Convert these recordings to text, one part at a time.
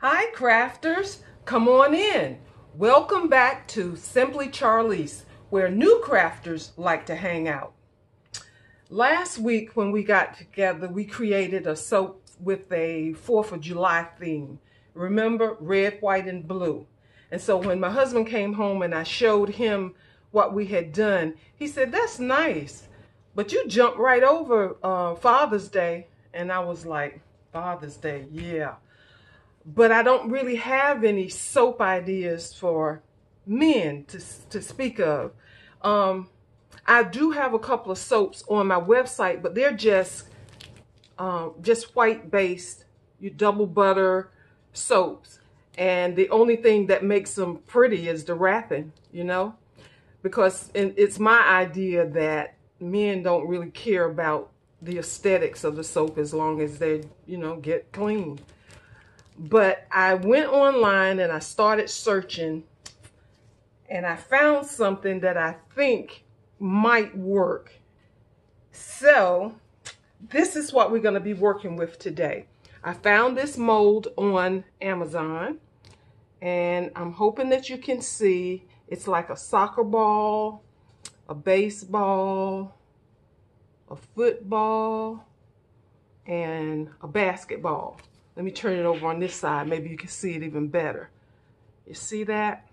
Hi, crafters. Come on in. Welcome back to Simply Charlease, where new crafters like to hang out. Last week, when we got together, we created a soap with a 4th of July theme. Remember, red, white, and blue. And so when my husband came home and I showed him what we had done, he said, That's nice. But you jumped right over uh, Father's Day. And I was like, Father's Day, yeah but I don't really have any soap ideas for men to, to speak of. Um, I do have a couple of soaps on my website, but they're just um, just white based, you double butter soaps. And the only thing that makes them pretty is the wrapping, you know, because it's my idea that men don't really care about the aesthetics of the soap as long as they, you know, get clean. But I went online and I started searching and I found something that I think might work. So this is what we're going to be working with today. I found this mold on Amazon and I'm hoping that you can see it's like a soccer ball, a baseball, a football, and a basketball. Let me turn it over on this side. Maybe you can see it even better. You see that?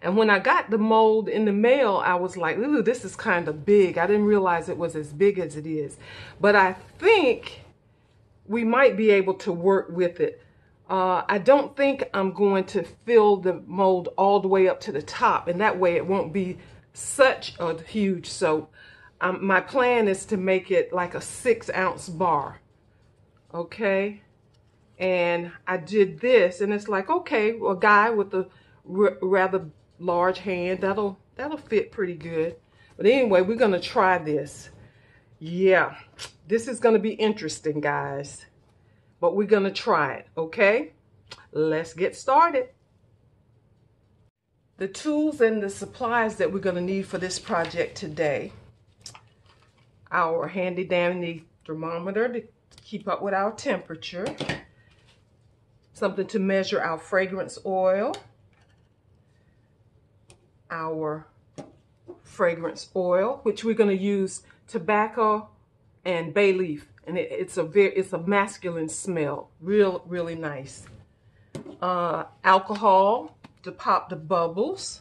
And when I got the mold in the mail, I was like, ooh, this is kind of big. I didn't realize it was as big as it is. But I think we might be able to work with it. Uh, I don't think I'm going to fill the mold all the way up to the top. And that way it won't be such a huge soap. Um, my plan is to make it like a six ounce bar. Okay and I did this and it's like okay a guy with a rather large hand that'll that'll fit pretty good. But anyway we're gonna try this. Yeah this is gonna be interesting guys. But we're gonna try it okay? Let's get started. The tools and the supplies that we're gonna need for this project today. Our handy dandy thermometer to keep up with our temperature something to measure our fragrance oil, our fragrance oil, which we're going to use tobacco and bay leaf. And it, it's a very, it's a masculine smell. Real, really nice. Uh, alcohol to pop the bubbles.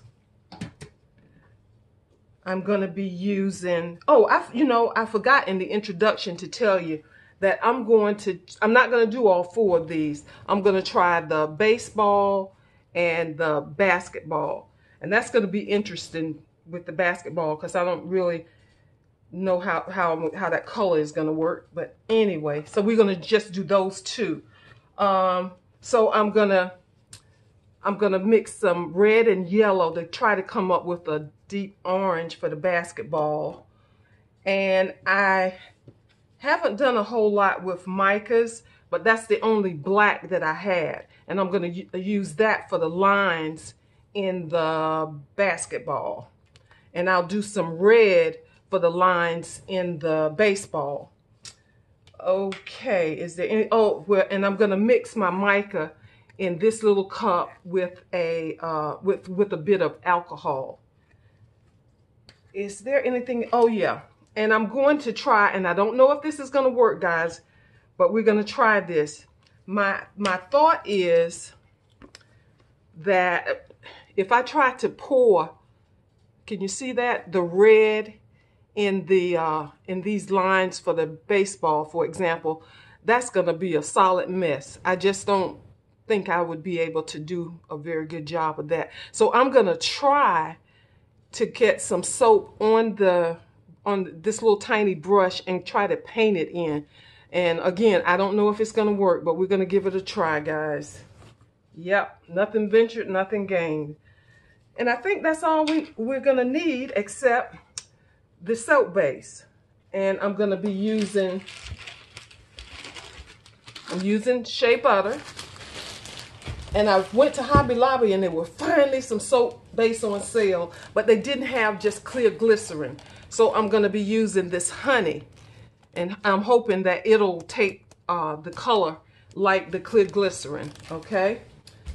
I'm going to be using, oh, I, you know, I forgot in the introduction to tell you that I'm going to, I'm not going to do all four of these. I'm going to try the baseball and the basketball. And that's going to be interesting with the basketball because I don't really know how, how, how that color is going to work. But anyway, so we're going to just do those two. Um, so I'm going to, I'm going to mix some red and yellow to try to come up with a deep orange for the basketball. And I haven't done a whole lot with micas, but that's the only black that I had. And I'm going to use that for the lines in the basketball. And I'll do some red for the lines in the baseball. Okay, is there any, oh, well, and I'm going to mix my mica in this little cup with a, uh, with, with a bit of alcohol. Is there anything, oh yeah, and I'm going to try, and I don't know if this is going to work, guys, but we're going to try this. My, my thought is that if I try to pour, can you see that? The red in the uh, in these lines for the baseball, for example, that's going to be a solid mess. I just don't think I would be able to do a very good job of that. So I'm going to try to get some soap on the on this little tiny brush and try to paint it in. And again, I don't know if it's going to work, but we're going to give it a try, guys. Yep, nothing ventured, nothing gained. And I think that's all we, we're going to need except the soap base. And I'm going to be using, I'm using shea butter. And I went to Hobby Lobby and there were finally some soap base on sale, but they didn't have just clear glycerin. So I'm going to be using this honey and I'm hoping that it'll take uh, the color like the clear glycerin, okay?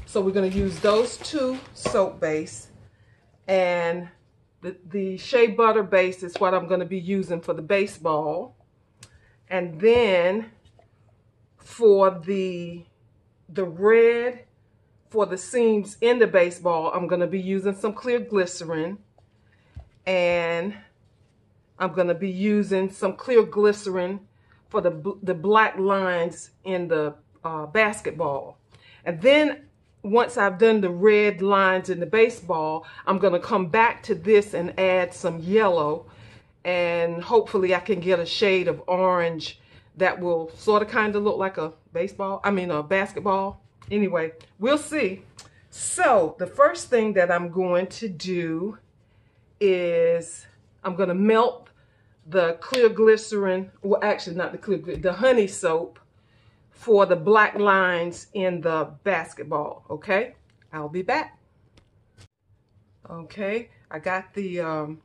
So we're gonna use those two soap base and the, the shea butter base is what I'm gonna be using for the baseball. And then for the, the red, for the seams in the baseball, I'm gonna be using some clear glycerin and I'm gonna be using some clear glycerin for the, the black lines in the uh, basketball. And then once I've done the red lines in the baseball, I'm going to come back to this and add some yellow. And hopefully I can get a shade of orange that will sort of kind of look like a baseball, I mean a basketball. Anyway, we'll see. So the first thing that I'm going to do is I'm going to melt the clear glycerin, well actually not the clear, the honey soap for the black lines in the basketball, okay? I'll be back. Okay, I got the, um,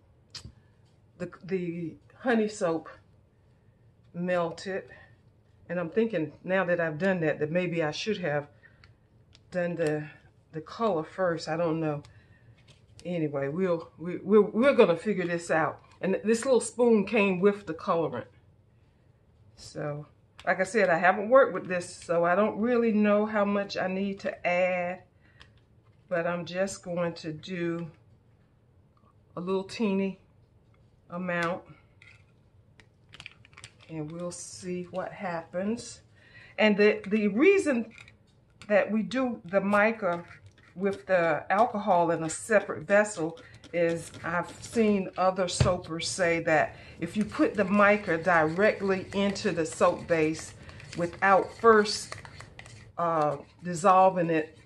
the, the honey soap melted. And I'm thinking now that I've done that, that maybe I should have done the, the color first. I don't know. Anyway, we'll, we, we're, we're going to figure this out. And this little spoon came with the colorant. So like I said, I haven't worked with this, so I don't really know how much I need to add. But I'm just going to do a little teeny amount. And we'll see what happens. And the, the reason that we do the mica with the alcohol in a separate vessel is I've seen other soapers say that if you put the mica directly into the soap base without first uh, dissolving it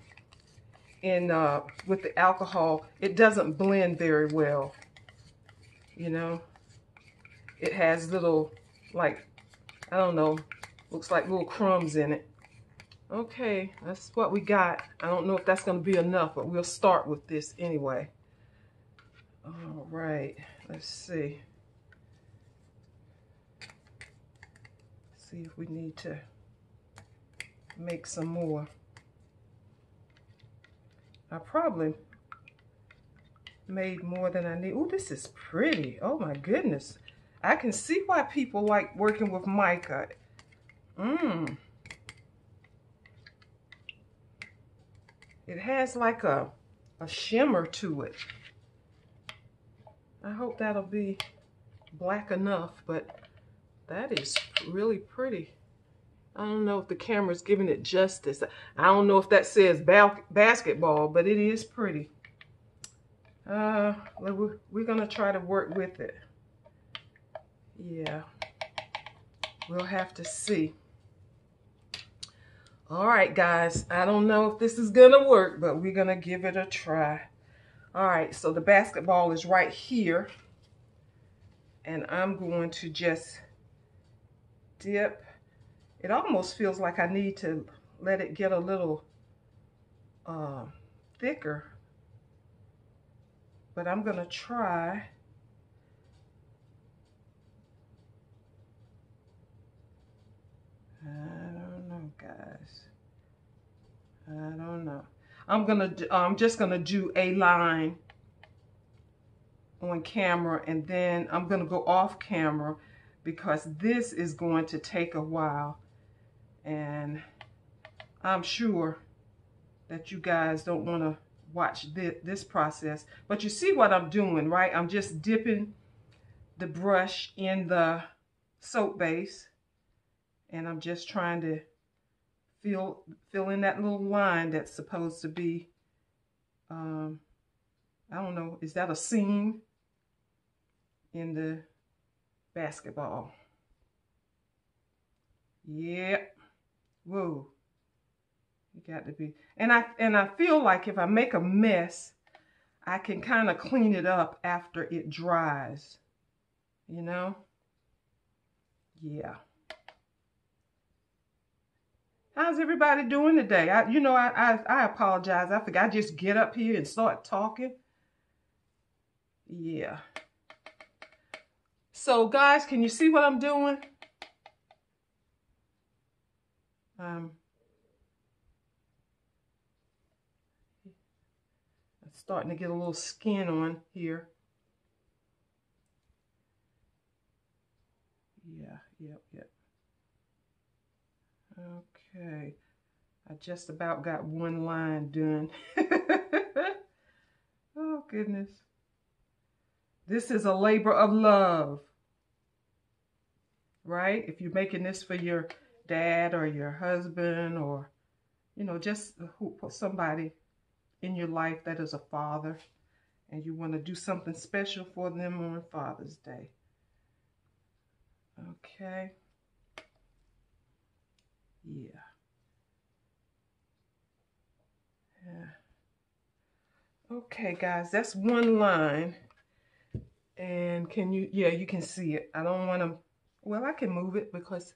in uh, with the alcohol, it doesn't blend very well. You know, it has little, like, I don't know, looks like little crumbs in it. Okay, that's what we got. I don't know if that's going to be enough, but we'll start with this anyway. All right, let's see. See if we need to make some more. I probably made more than I need. Oh, this is pretty. Oh my goodness. I can see why people like working with mica. Mmm. It has like a, a shimmer to it. I hope that'll be black enough, but that is really pretty. I don't know if the camera's giving it justice. I don't know if that says ba basketball, but it is pretty. Uh, we're, we're going to try to work with it. Yeah. We'll have to see. All right, guys. I don't know if this is going to work, but we're going to give it a try. All right, so the basketball is right here. And I'm going to just dip. It almost feels like I need to let it get a little uh, thicker. But I'm going to try. I don't know, guys. I don't know. I'm gonna, uh, I'm just gonna do a line on camera and then I'm gonna go off camera because this is going to take a while. And I'm sure that you guys don't want to watch this, this process but you see what I'm doing right? I'm just dipping the brush in the soap base and I'm just trying to fill, fill in that little line that's supposed to be, um, I don't know, is that a seam in the basketball? Yep. Whoa. You got to be. And I, and I feel like if I make a mess, I can kind of clean it up after it dries. You know? Yeah. How's everybody doing today? I, you know, I, I, I apologize. I forgot I just get up here and start talking. Yeah. So guys, can you see what I'm doing? Um, it's starting to get a little skin on here. Yeah, yep, yep. Okay. I just about got one line done. oh, goodness. This is a labor of love. Right? If you're making this for your dad or your husband or, you know, just somebody in your life that is a father and you want to do something special for them on Father's Day. Okay. Yeah. Yeah. Okay, guys, that's one line. And can you, yeah, you can see it. I don't want to, well, I can move it because,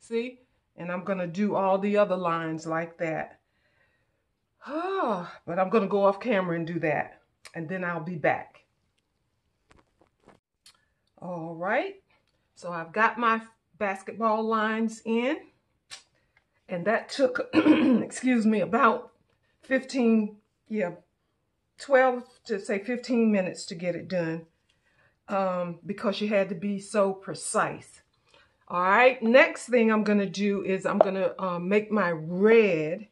see? And I'm going to do all the other lines like that. Oh, but I'm going to go off camera and do that. And then I'll be back. All right. So I've got my basketball lines in. And that took, excuse me, about 15, yeah, 12 to say 15 minutes to get it done um, because you had to be so precise. All right, next thing I'm going to do is I'm going to um, make my red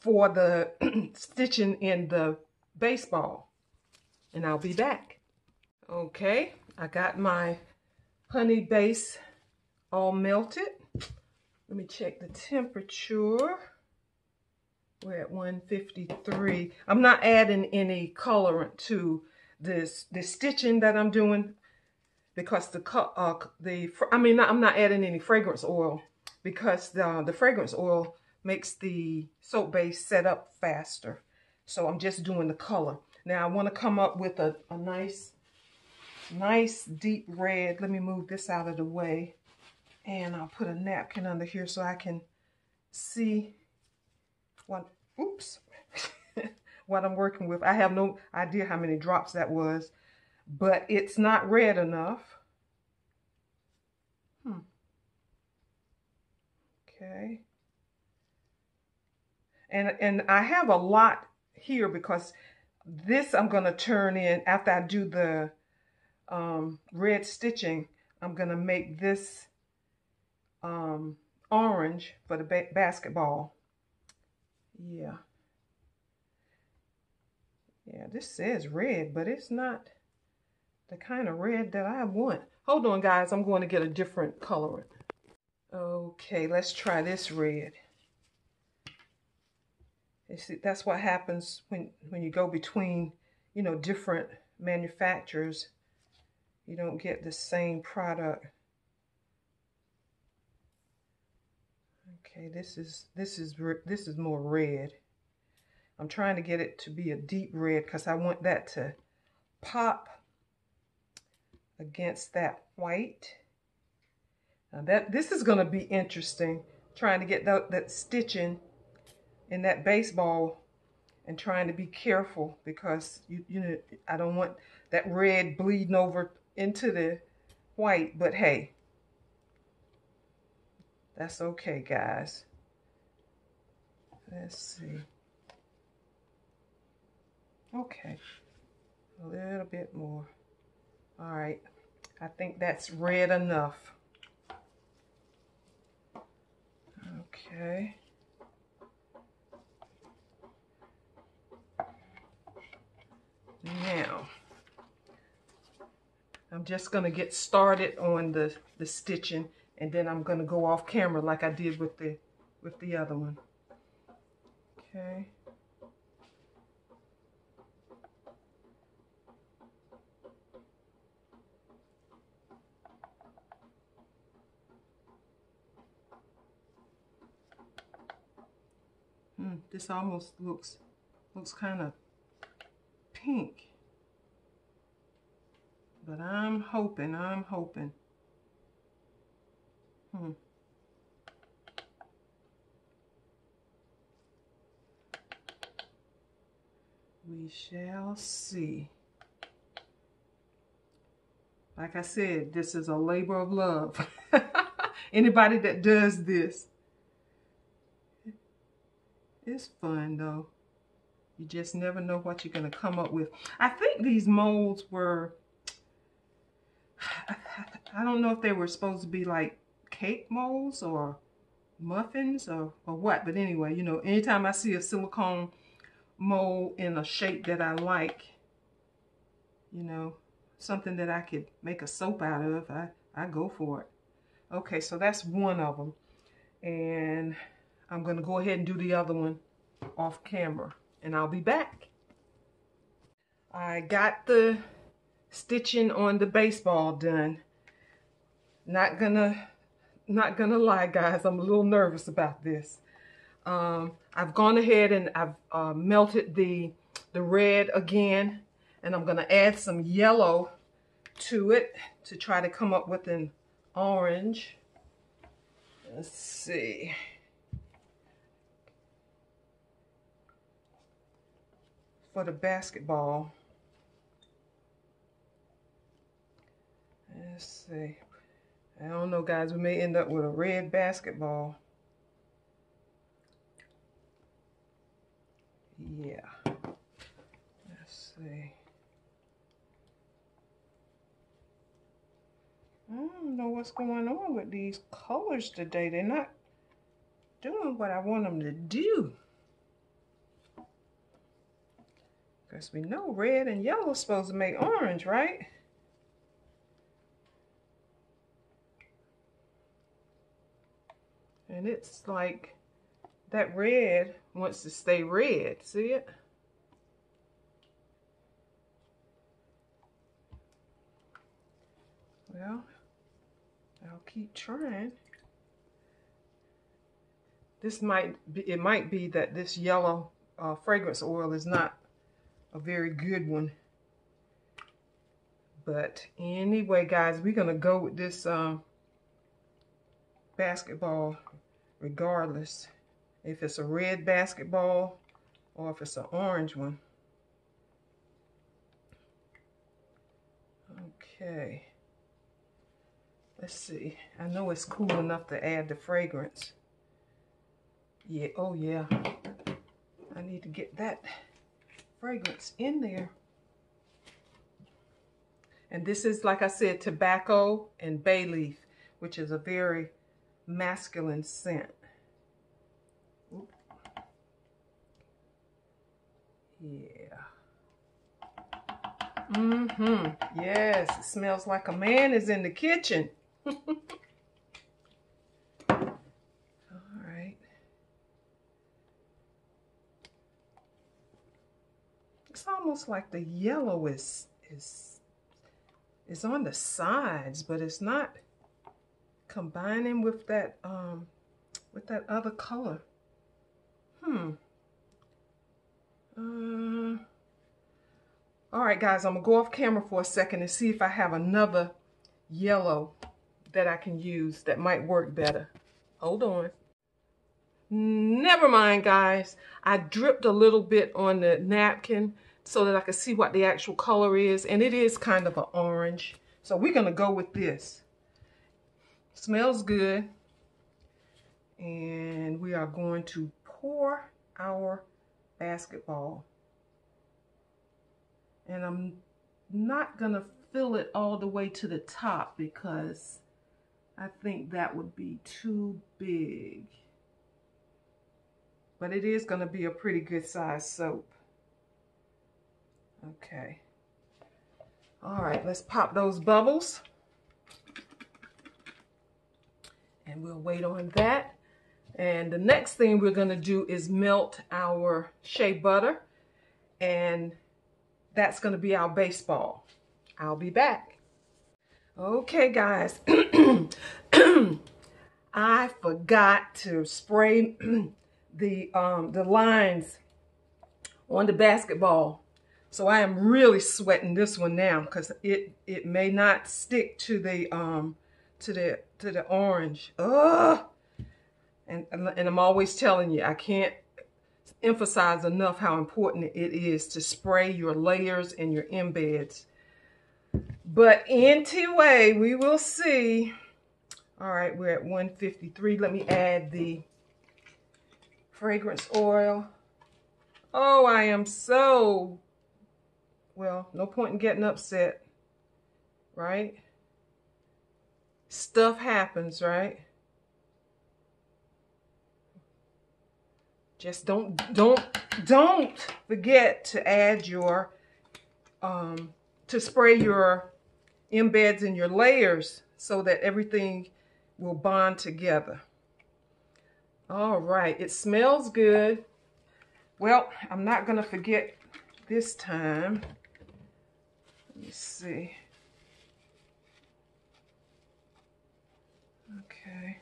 for the stitching in the baseball. And I'll be back. Okay, I got my honey base all melted. Let me check the temperature. We're at 153. I'm not adding any colorant to this the stitching that I'm doing because the uh, the I mean I'm not adding any fragrance oil because the the fragrance oil makes the soap base set up faster. So I'm just doing the color. Now I want to come up with a, a nice nice deep red. Let me move this out of the way. And I'll put a napkin under here so I can see what, oops, what I'm working with. I have no idea how many drops that was, but it's not red enough. Hmm. Okay. And, and I have a lot here because this I'm going to turn in after I do the um, red stitching. I'm going to make this um, orange for the ba basketball. Yeah. Yeah, this says red, but it's not the kind of red that I want. Hold on, guys. I'm going to get a different colorant. Okay, let's try this red. You See, that's what happens when, when you go between, you know, different manufacturers. You don't get the same product. Okay, this is this is this is more red. I'm trying to get it to be a deep red because I want that to pop against that white. Now that this is going to be interesting, trying to get that, that stitching in that baseball and trying to be careful because you you know I don't want that red bleeding over into the white, but hey, that's okay, guys. Let's see. Okay, a little bit more. All right, I think that's red enough. Okay. Now, I'm just going to get started on the, the stitching and then I'm going to go off camera like I did with the with the other one. Okay. Hmm, this almost looks looks kind of pink. But I'm hoping, I'm hoping Hmm. We shall see. Like I said, this is a labor of love. Anybody that does this, it's fun though. You just never know what you're going to come up with. I think these molds were, I don't know if they were supposed to be like cake molds or muffins or, or what. But anyway, you know, anytime I see a silicone mold in a shape that I like, you know, something that I could make a soap out of, I, I go for it. Okay, so that's one of them. And I'm going to go ahead and do the other one off camera and I'll be back. I got the stitching on the baseball done. Not gonna, not gonna lie guys, I'm a little nervous about this. Um, I've gone ahead and I've uh, melted the, the red again and I'm gonna add some yellow to it to try to come up with an orange. Let's see. for the basketball. Let's see. I don't know, guys. We may end up with a red basketball. Yeah. Let's see. I don't know what's going on with these colors today. They're not doing what I want them to do. Because we know red and yellow is supposed to make orange, right? And it's like that red wants to stay red. See it? Well, I'll keep trying. This might be, it might be that this yellow uh, fragrance oil is not a very good one. But anyway, guys, we're going to go with this um, basketball regardless. If it's a red basketball or if it's an orange one. Okay. Let's see. I know it's cool enough to add the fragrance. Yeah, oh yeah. I need to get that fragrance in there. And this is, like I said, tobacco and bay leaf, which is a very masculine scent. Yeah. Mm-hmm. Yes, it smells like a man is in the kitchen. All right. It's almost like the yellow is is is on the sides, but it's not combining with that um with that other color. Hmm. Uh, all right, guys, I'm gonna go off camera for a second and see if I have another yellow that I can use that might work better. Hold on. Never mind, guys. I dripped a little bit on the napkin so that I can see what the actual color is. And it is kind of an orange. So we're going to go with this. Smells good. And we are going to pour our basketball. And I'm not going to fill it all the way to the top because I think that would be too big. But it is going to be a pretty good size soap. Okay. All right, let's pop those bubbles. And we'll wait on that. And the next thing we're going to do is melt our shea butter. And that's going to be our baseball. I'll be back. Okay, guys. I forgot to spray the um, the lines on the basketball so I am really sweating this one now because it it may not stick to the um to the to the orange. Ugh. And and I'm always telling you I can't emphasize enough how important it is to spray your layers and your embeds. But anyway, we will see. All right, we're at 153. Let me add the fragrance oil. Oh, I am so, well, no point in getting upset, right? Stuff happens, right? Just don't, don't, don't forget to add your, um, to spray your embeds and your layers so that everything will bond together. All right, it smells good. Well, I'm not going to forget this time. Let me see. Okay.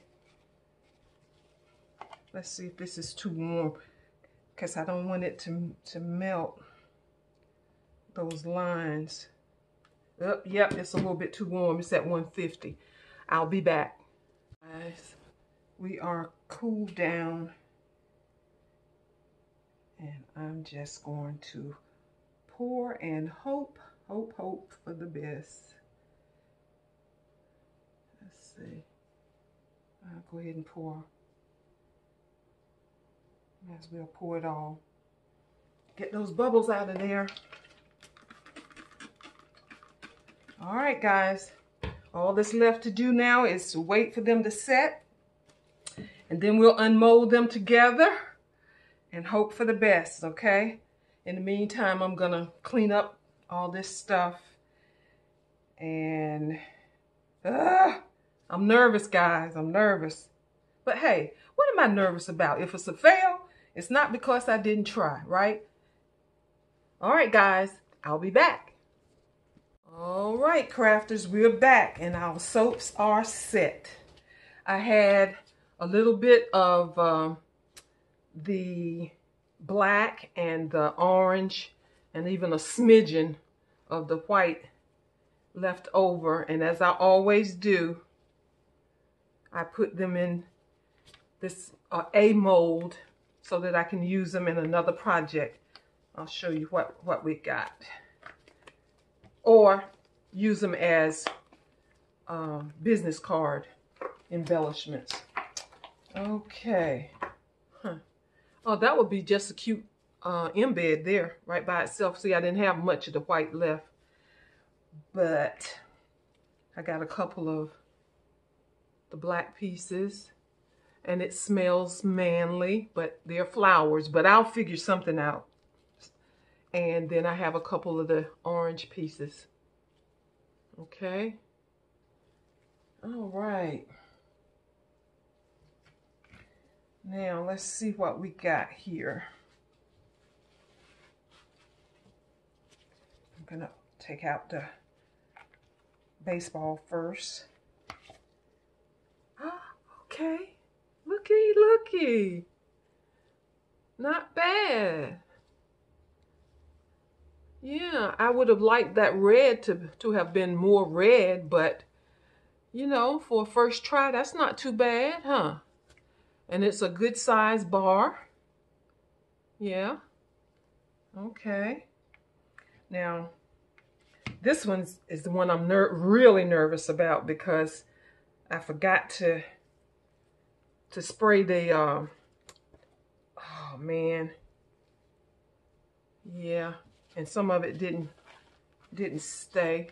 Let's see if this is too warm because I don't want it to, to melt those lines. Oh, yep, it's a little bit too warm. It's at 150. I'll be back. Guys, we are cooled down. And I'm just going to pour and hope, hope, hope for the best. Let's see. I'll go ahead and pour. Might as well pour it all. Get those bubbles out of there. All right, guys. All that's left to do now is to wait for them to set. And then we'll unmold them together and hope for the best, okay? In the meantime, I'm going to clean up all this stuff. And uh, I'm nervous, guys. I'm nervous. But hey, what am I nervous about? If it's a fail, it's not because I didn't try, right? All right, guys, I'll be back. All right, crafters, we're back and our soaps are set. I had a little bit of um, the black and the orange and even a smidgen of the white left over. And as I always do, I put them in this uh, A mold so that I can use them in another project. I'll show you what, what we got. Or use them as um, business card embellishments. Okay. Huh. Oh, that would be just a cute uh, embed there right by itself. See, I didn't have much of the white left. But I got a couple of the black pieces and it smells manly, but they're flowers, but I'll figure something out. And then I have a couple of the orange pieces. Okay. All right. Now let's see what we got here. I'm gonna take out the baseball first. Okay. Looky, looky. Not bad. Yeah, I would have liked that red to, to have been more red, but, you know, for a first try, that's not too bad, huh? And it's a good size bar. Yeah. Okay. Now, this one is the one I'm ner really nervous about because I forgot to to spray the, uh, oh man, yeah, and some of it didn't, didn't stay.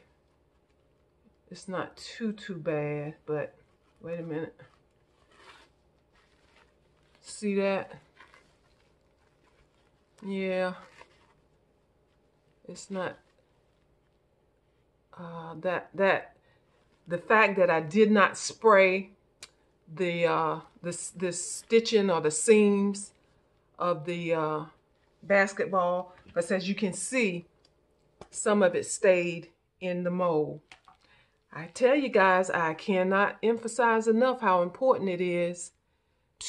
It's not too, too bad, but wait a minute. See that? Yeah. It's not, uh, that, that, the fact that I did not spray the uh, this this stitching or the seams of the uh, basketball. But as you can see, some of it stayed in the mold. I tell you guys, I cannot emphasize enough how important it is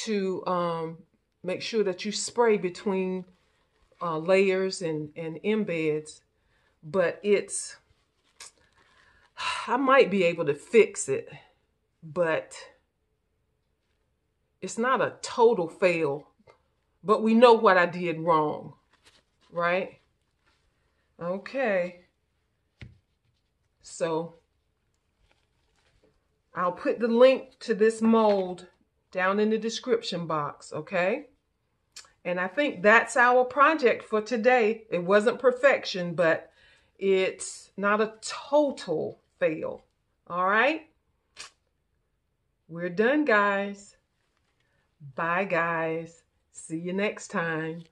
to um, make sure that you spray between uh, layers and, and embeds. But it's, I might be able to fix it, but it's not a total fail, but we know what I did wrong, right? Okay. So I'll put the link to this mold down in the description box, okay? And I think that's our project for today. It wasn't perfection, but it's not a total fail. All right? We're done, guys. Bye, guys. See you next time.